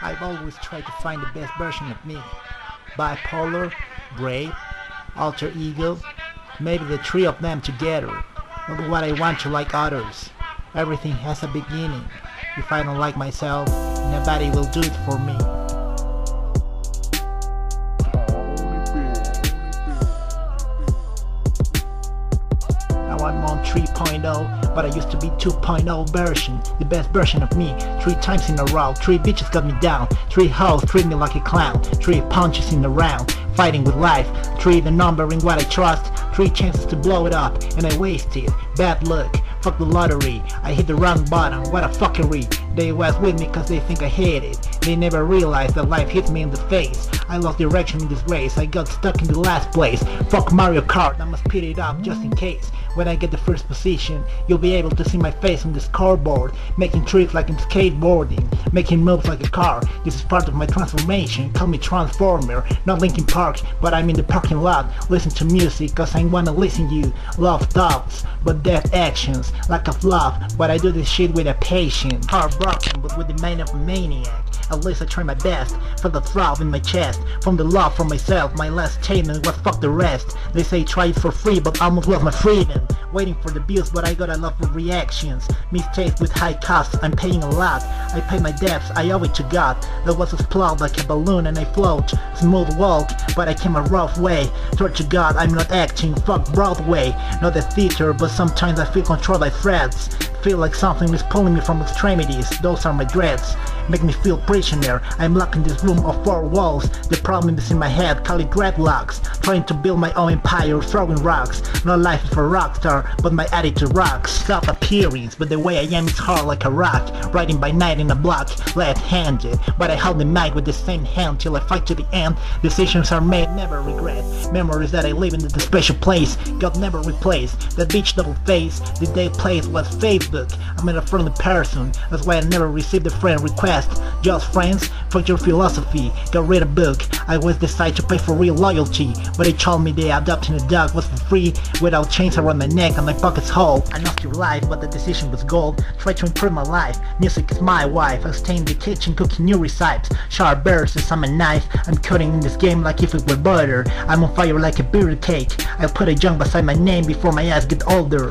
I've always tried to find the best version of me. Bipolar, brave, alter ego, maybe the three of them together. Not what I want to like others. Everything has a beginning. If I don't like myself, nobody will do it for me. I'm on 3.0, but I used to be 2.0 version, the best version of me. Three times in a row, three bitches got me down, three hoes treat me like a clown, three punches in the round, fighting with life, three the number in what I trust, three chances to blow it up, and I wasted. Bad luck, fuck the lottery, I hit the wrong button, what a fuckery. They was with me cause they think I hate it. They never realized that life hit me in the face. I lost direction in this race, I got stuck in the last place. Fuck Mario Kart, I must speed it up just in case. When I get the first position, you'll be able to see my face on the scoreboard, making tricks like I'm skateboarding, making moves like a car. This is part of my transformation, call me Transformer, not Linkin Park, but I'm in the parking lot, listen to music cause I wanna listen you. Love thoughts, but death actions, like a love, but I do this shit with a patience. Heartbroken, but with the mind of a maniac. At least I try my best for the throb in my chest. From the love for myself, my last statement was fuck the rest. They say try it for free but almost lost my freedom. Waiting for the bills but I got a lot of reactions. Mistakes with high costs, I'm paying a lot. I pay my debts, I owe it to God. There was a plot like a balloon and I float. Smooth walk, but I came a rough way. Swear to God I'm not acting, fuck Broadway. Not a theater but sometimes I feel controlled by threads Feel like something is pulling me from extremities, those are my dreads. Make me feel prisoner, I'm locked in this room of four walls. The problem is in my head, call it dreadlocks. Trying to build my own empire, throwing rocks. No life for a rock but my attitude rocks. Self appearance, but the way I am is hard like a rock. Riding by night in a block, left-handed. But I hold the mic with the same hand till I fight to the end. Decisions are made, never regret. Memories that I live in the special place God never replaced That bitch double face, the day place was Facebook. I'm in a friendly person, that's why I never received a friend request. Just friends, fuck your philosophy, got read a book. I always decide to pay for real loyalty. But they told me they adopting a dog was for free Without chains around my neck and my pockets whole I lost your life, but the decision was gold. Try to improve my life, music is my wife. I stay in the kitchen cooking new recipes. Sharp bursts and a knife. I'm cutting in this game like if it were butter. I'm on fire like a birthday cake. I'll put a junk beside my name before my ass get older